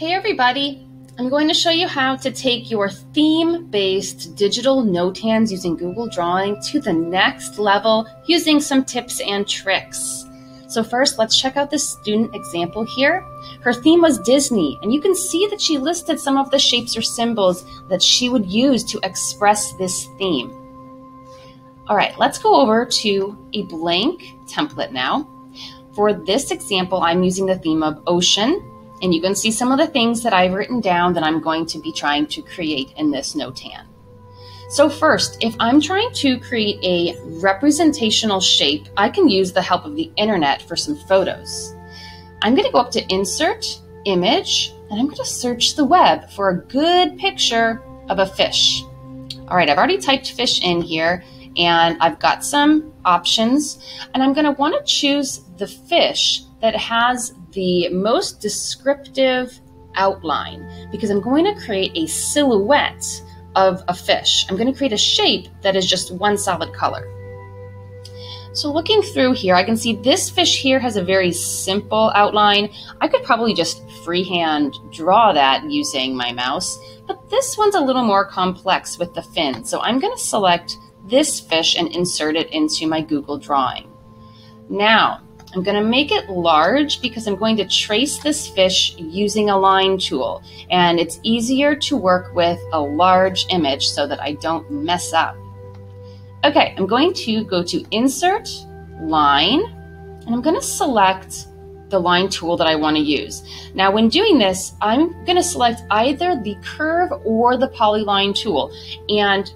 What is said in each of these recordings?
Hey everybody! I'm going to show you how to take your theme-based digital notans using Google Drawing to the next level using some tips and tricks. So first, let's check out this student example here. Her theme was Disney, and you can see that she listed some of the shapes or symbols that she would use to express this theme. All right, let's go over to a blank template now. For this example, I'm using the theme of ocean, and you can see some of the things that I've written down that I'm going to be trying to create in this notan. So first, if I'm trying to create a representational shape, I can use the help of the internet for some photos. I'm going to go up to Insert, Image, and I'm going to search the web for a good picture of a fish. All right, I've already typed fish in here, and I've got some options, and I'm going to want to choose the fish that has the most descriptive outline because I'm going to create a silhouette of a fish. I'm going to create a shape that is just one solid color. So looking through here, I can see this fish here has a very simple outline. I could probably just freehand draw that using my mouse, but this one's a little more complex with the fin. So I'm going to select this fish and insert it into my Google drawing. Now, I'm going to make it large because I'm going to trace this fish using a line tool. And it's easier to work with a large image so that I don't mess up. Okay, I'm going to go to Insert, Line, and I'm going to select the line tool that I want to use. Now, when doing this, I'm going to select either the curve or the polyline tool. And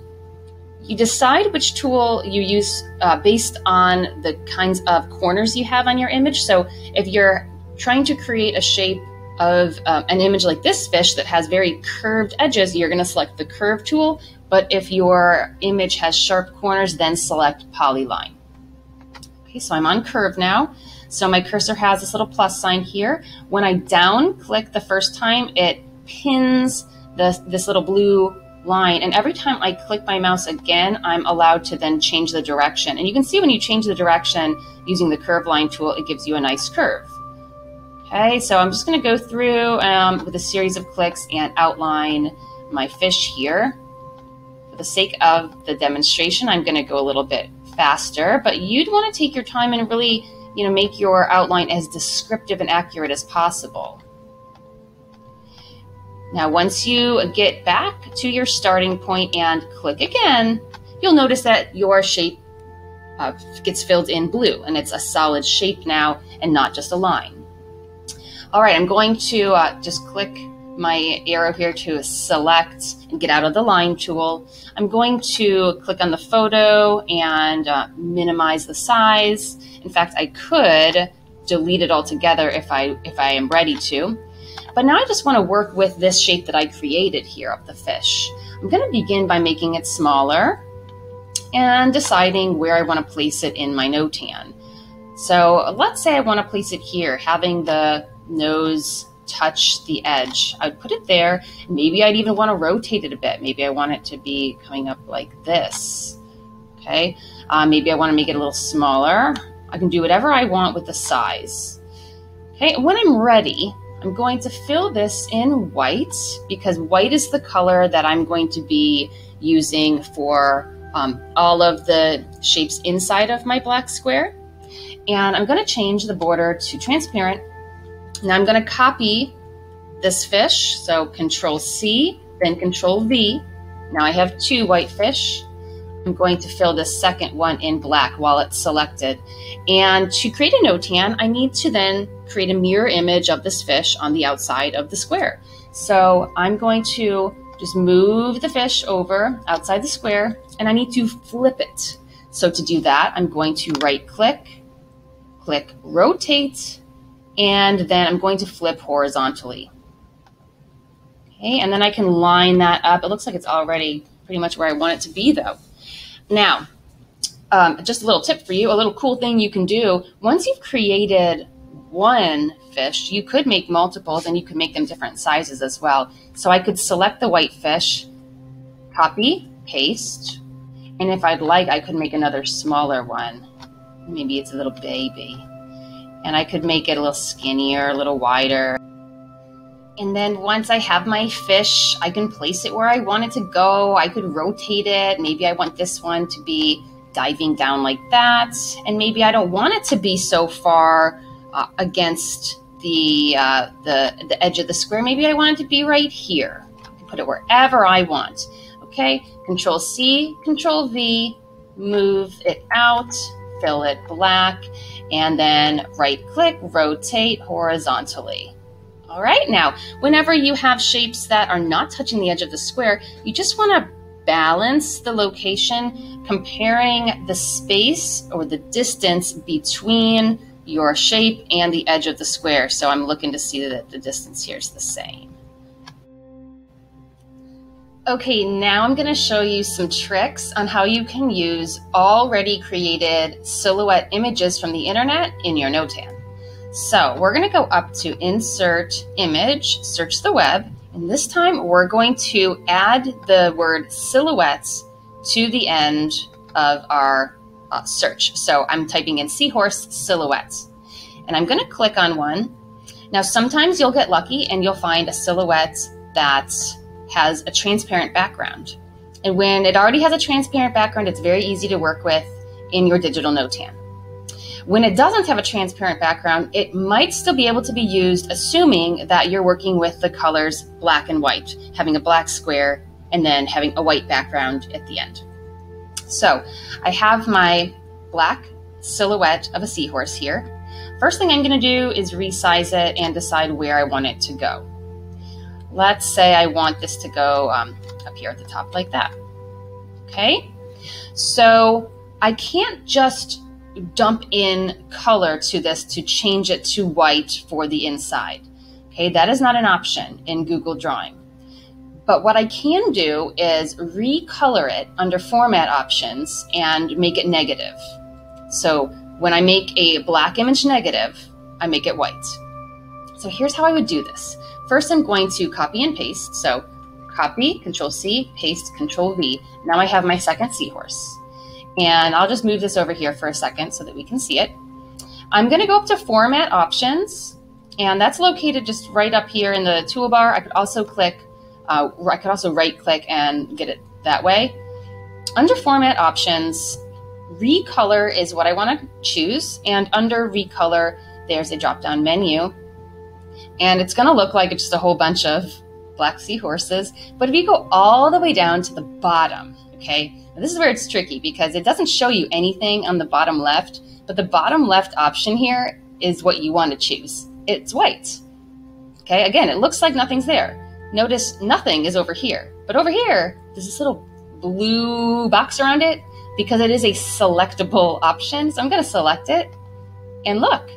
you decide which tool you use uh, based on the kinds of corners you have on your image. So if you're trying to create a shape of um, an image like this fish that has very curved edges, you're going to select the curve tool. But if your image has sharp corners, then select polyline. Okay, so I'm on curve now. So my cursor has this little plus sign here. When I down click the first time, it pins the, this little blue line. And every time I click my mouse again, I'm allowed to then change the direction. And you can see when you change the direction using the curve line tool, it gives you a nice curve. Okay, so I'm just going to go through um, with a series of clicks and outline my fish here. For the sake of the demonstration, I'm going to go a little bit faster, but you'd want to take your time and really, you know, make your outline as descriptive and accurate as possible. Now, once you get back to your starting point and click again, you'll notice that your shape uh, gets filled in blue and it's a solid shape now and not just a line. All right, I'm going to uh, just click my arrow here to select and get out of the line tool. I'm going to click on the photo and uh, minimize the size. In fact, I could delete it altogether if I if I am ready to. But now I just want to work with this shape that I created here of the fish. I'm going to begin by making it smaller and deciding where I want to place it in my notan. So let's say I want to place it here, having the nose touch the edge. I would put it there. Maybe I'd even want to rotate it a bit. Maybe I want it to be coming up like this. Okay. Uh, maybe I want to make it a little smaller. I can do whatever I want with the size. Okay. When I'm ready, I'm going to fill this in white because white is the color that I'm going to be using for um, all of the shapes inside of my black square. And I'm going to change the border to transparent. Now I'm going to copy this fish. So control C, then control V. Now I have two white fish. I'm going to fill the second one in black while it's selected. And to create a notan, I need to then create a mirror image of this fish on the outside of the square. So I'm going to just move the fish over outside the square and I need to flip it. So to do that, I'm going to right click, click rotate, and then I'm going to flip horizontally. Okay, and then I can line that up. It looks like it's already pretty much where I want it to be though. Now, um, just a little tip for you, a little cool thing you can do. Once you've created one fish, you could make multiples and you could make them different sizes as well. So I could select the white fish, copy, paste, and if I'd like, I could make another smaller one. Maybe it's a little baby. And I could make it a little skinnier, a little wider. And then once I have my fish, I can place it where I want it to go. I could rotate it. Maybe I want this one to be diving down like that. And maybe I don't want it to be so far uh, against the, uh, the, the edge of the square. Maybe I want it to be right here. I can put it wherever I want. Okay, Control C, Control V, move it out, fill it black, and then right click, rotate horizontally. All right, now, whenever you have shapes that are not touching the edge of the square, you just want to balance the location, comparing the space or the distance between your shape and the edge of the square. So I'm looking to see that the distance here is the same. Okay, now I'm going to show you some tricks on how you can use already created silhouette images from the internet in your Notan. So we're going to go up to Insert Image, search the web, and this time we're going to add the word silhouettes to the end of our uh, search. So I'm typing in seahorse silhouettes, and I'm going to click on one. Now, sometimes you'll get lucky and you'll find a silhouette that has a transparent background. And when it already has a transparent background, it's very easy to work with in your digital Notan. When it doesn't have a transparent background, it might still be able to be used, assuming that you're working with the colors black and white, having a black square and then having a white background at the end. So I have my black silhouette of a seahorse here. First thing I'm going to do is resize it and decide where I want it to go. Let's say I want this to go um, up here at the top like that. Okay, so I can't just dump in color to this to change it to white for the inside. Okay, that is not an option in Google Drawing. But what I can do is recolor it under format options and make it negative. So when I make a black image negative, I make it white. So here's how I would do this. First, I'm going to copy and paste. So copy, control C, paste, control V. Now I have my second seahorse. And I'll just move this over here for a second so that we can see it. I'm going to go up to Format Options, and that's located just right up here in the toolbar. I could also click, uh, I could also right click and get it that way. Under Format Options, Recolor is what I want to choose, and under Recolor, there's a drop down menu. And it's going to look like it's just a whole bunch of black seahorses. But if you go all the way down to the bottom, okay, this is where it's tricky because it doesn't show you anything on the bottom left, but the bottom left option here is what you want to choose. It's white. Okay, again, it looks like nothing's there. Notice nothing is over here, but over here, there's this little blue box around it because it is a selectable option. So I'm going to select it and look,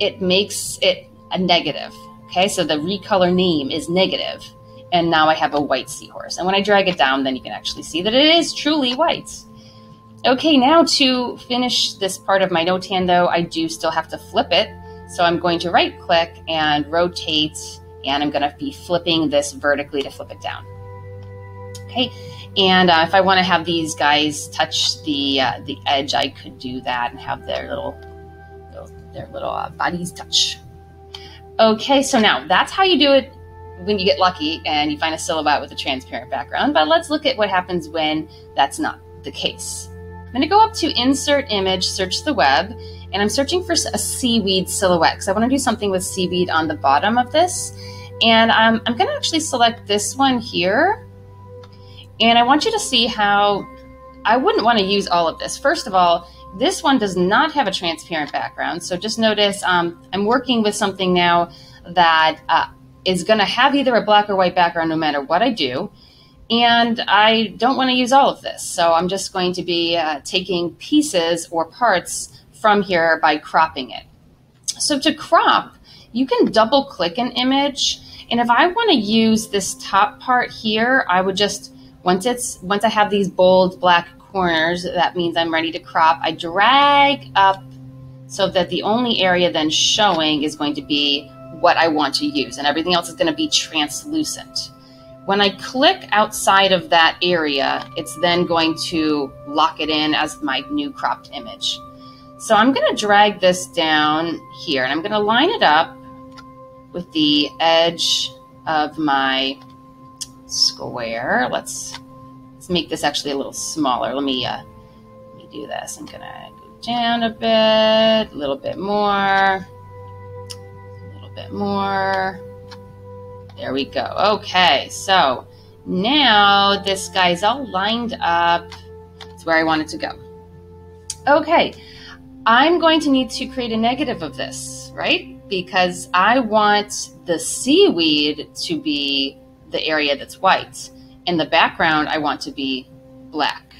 it makes it a negative. Okay, so the recolor name is negative and now I have a white seahorse. And when I drag it down, then you can actually see that it is truly white. Okay, now to finish this part of my Notan though, I do still have to flip it. So I'm going to right click and rotate, and I'm gonna be flipping this vertically to flip it down. Okay, and uh, if I wanna have these guys touch the, uh, the edge, I could do that and have their little, their little uh, bodies touch. Okay, so now that's how you do it when you get lucky and you find a silhouette with a transparent background, but let's look at what happens when that's not the case. I'm going to go up to Insert Image, search the web, and I'm searching for a seaweed silhouette because I want to do something with seaweed on the bottom of this. And um, I'm going to actually select this one here. And I want you to see how I wouldn't want to use all of this. First of all, this one does not have a transparent background. So just notice um, I'm working with something now that uh, is going to have either a black or white background no matter what I do. And I don't want to use all of this. So I'm just going to be uh, taking pieces or parts from here by cropping it. So to crop, you can double click an image. And if I want to use this top part here, I would just, once it's, once I have these bold black corners, that means I'm ready to crop. I drag up so that the only area then showing is going to be what I want to use, and everything else is going to be translucent. When I click outside of that area, it's then going to lock it in as my new cropped image. So I'm going to drag this down here, and I'm going to line it up with the edge of my square. Let's let's make this actually a little smaller. Let me uh, let me do this. I'm gonna go down a bit, a little bit more, a little bit more. There we go. Okay, so now this guy's all lined up. It's where I want it to go. Okay, I'm going to need to create a negative of this, right? Because I want the seaweed to be the area that's white. In the background, I want to be black.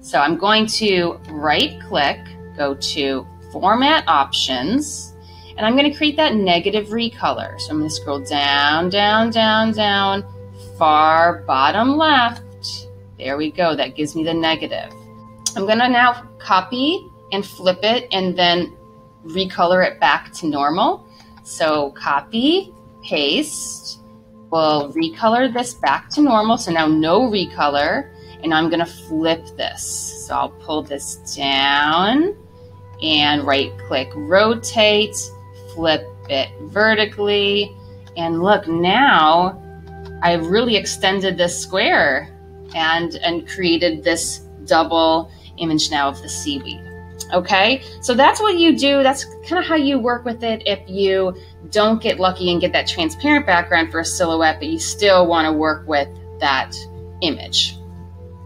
So I'm going to right click, go to Format Options, and I'm going to create that negative recolor. So I'm going to scroll down, down, down, down, far bottom left. There we go. That gives me the negative. I'm going to now copy and flip it and then recolor it back to normal. So copy, paste, we'll recolor this back to normal. So now no recolor and I'm gonna flip this. So I'll pull this down and right click rotate, flip it vertically. And look now I've really extended this square and, and created this double image now of the seaweed. Okay, so that's what you do. That's kind of how you work with it if you don't get lucky and get that transparent background for a silhouette, but you still want to work with that image.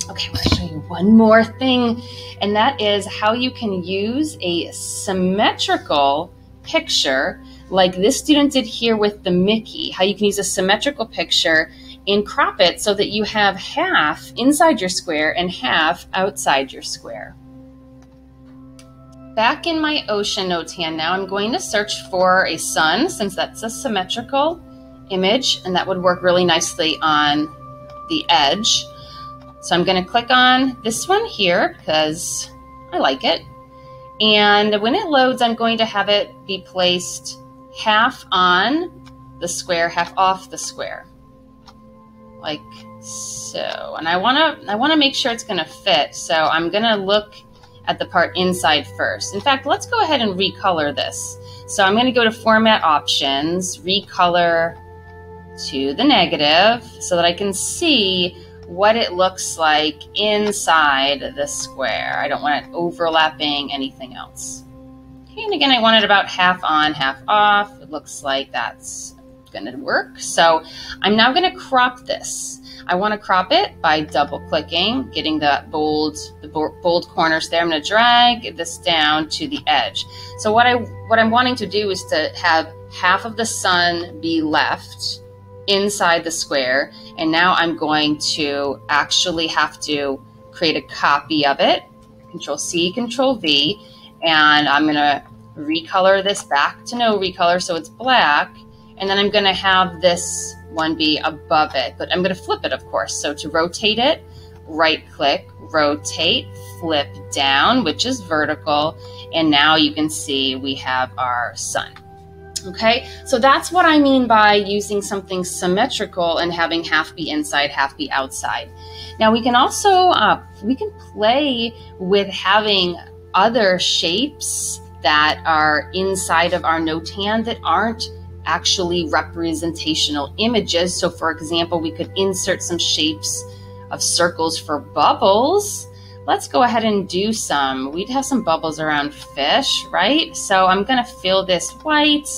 Okay, I want to show you one more thing, and that is how you can use a symmetrical picture like this student did here with the Mickey, how you can use a symmetrical picture and crop it so that you have half inside your square and half outside your square. Back in my ocean notan now, I'm going to search for a sun since that's a symmetrical image and that would work really nicely on the edge. So I'm going to click on this one here because I like it. And when it loads, I'm going to have it be placed half on the square, half off the square like so. And I want to I want to make sure it's going to fit. So I'm going to look at the part inside first. In fact, let's go ahead and recolor this. So I'm going to go to Format Options, Recolor to the negative so that I can see what it looks like inside the square. I don't want it overlapping anything else. Okay, and again, I want it about half on, half off. It looks like that's going to work. So I'm now going to crop this. I want to crop it by double clicking, getting the bold, the bold corners there. I'm going to drag this down to the edge. So what I, what I'm wanting to do is to have half of the sun be left inside the square. And now I'm going to actually have to create a copy of it. Control C, Control V, and I'm going to recolor this back to no recolor so it's black and then I'm going to have this one be above it, but I'm going to flip it, of course. So to rotate it, right click, rotate, flip down, which is vertical, and now you can see we have our sun. Okay, so that's what I mean by using something symmetrical and having half be inside, half be outside. Now we can also, uh, we can play with having other shapes that are inside of our notan that aren't actually representational images. So, for example, we could insert some shapes of circles for bubbles. Let's go ahead and do some. We'd have some bubbles around fish, right? So I'm going to fill this white.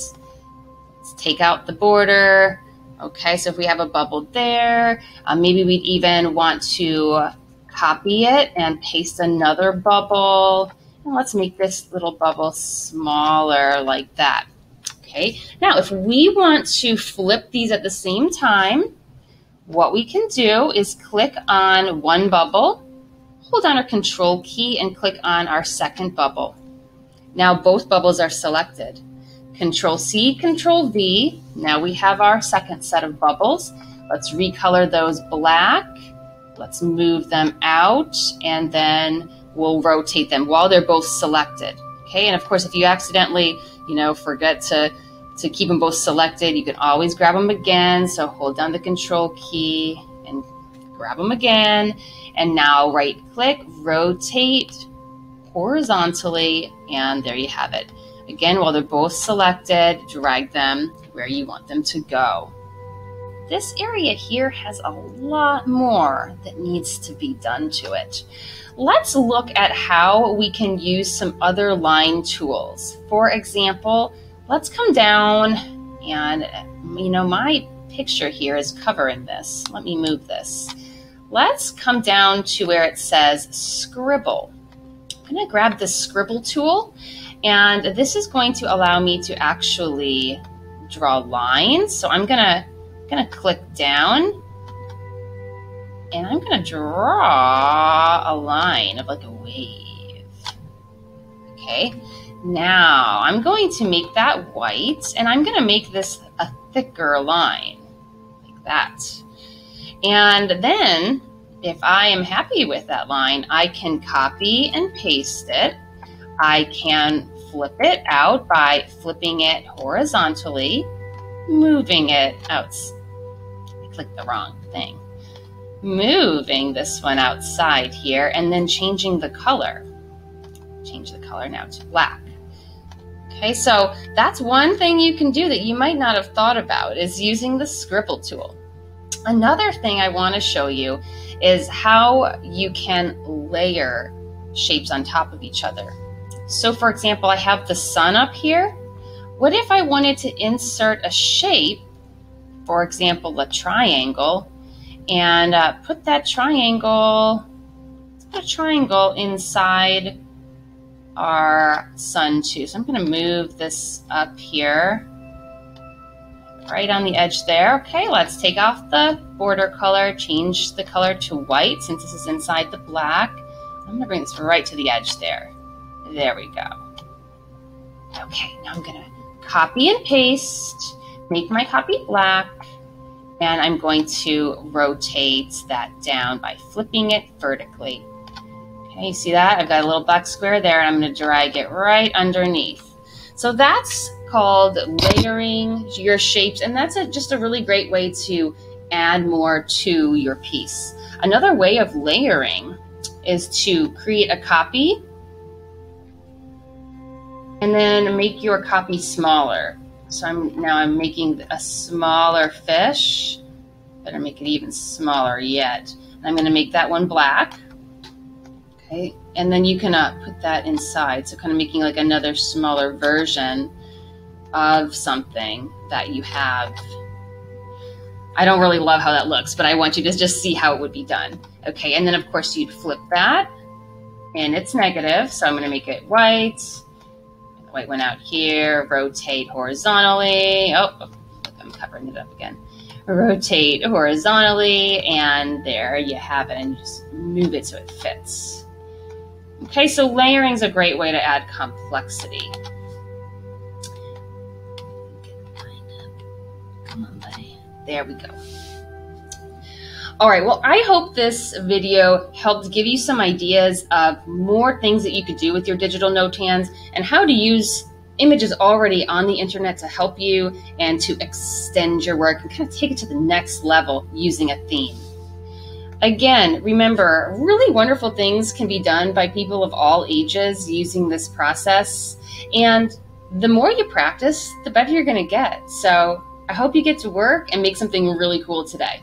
Let's take out the border. Okay, so if we have a bubble there, uh, maybe we'd even want to copy it and paste another bubble. And let's make this little bubble smaller like that. Okay, now if we want to flip these at the same time, what we can do is click on one bubble, hold down our control key and click on our second bubble. Now both bubbles are selected. Control C, Control V. Now we have our second set of bubbles. Let's recolor those black. Let's move them out and then we'll rotate them while they're both selected. Okay, and of course, if you accidentally you know, forget to, to keep them both selected, you can always grab them again. So hold down the control key and grab them again. And now right click, rotate horizontally, and there you have it. Again, while they're both selected, drag them where you want them to go. this area here has a lot more that needs to be done to it. Let's look at how we can use some other line tools. For example, let's come down and, you know, my picture here is covering this. Let me move this. Let's come down to where it says scribble. I'm to grab the scribble tool and this is going to allow me to actually draw lines. So I'm going to click down and I'm going to draw a line of like a wave. Okay, now I'm going to make that white and I'm going to make this a thicker line like that. And then if I am happy with that line, I can copy and paste it. I can flip it out by flipping it horizontally, moving it out. I clicked the wrong thing. Moving this one outside here and then changing the color. Change the color now to black. Okay, so that's one thing you can do that you might not have thought about is using the scribble tool. Another thing I want to show you is how you can layer shapes on top of each other. So for example, I have the sun up here. What if I wanted to insert a shape, for example, a triangle, and uh, put that triangle, put a triangle inside our sun too. So I'm going to move this up here right on the edge there. Okay, let's take off the border color, change the color to white since this is inside the black. I'm gonna bring this right to the edge there. There we go. Okay, now I'm gonna copy and paste, make my copy black, and I'm going to rotate that down by flipping it vertically. Okay, you see that? I've got a little black square there, and I'm gonna drag it right underneath. So that's called layering your shapes, and that's a, just a really great way to add more to your piece. Another way of layering is to create a copy and then make your copy smaller. So I'm now I'm making a smaller fish. Better make it even smaller yet. And I'm going to make that one black. Okay, and then you can uh, put that inside. So kind of making like another smaller version of something that you have. I don't really love how that looks, but I want you to just see how it would be done. Okay, and then of course you'd flip that and it's negative. So I'm going to make it white. White went out here, rotate horizontally. Oh, I'm covering it up again. Rotate horizontally, and there you have it, and just move it so it fits. Okay, so layering is a great way to add complexity. Come on, buddy. There we go. All right, well, I hope this video helped give you some ideas of more things that you could do with your digital notans and how to use images already on the internet to help you and to extend your work and kind of take it to the next level using a theme. Again, remember, really wonderful things can be done by people of all ages using this process. And the more you practice, the better you're going to get. So I hope you get to work and make something really cool today.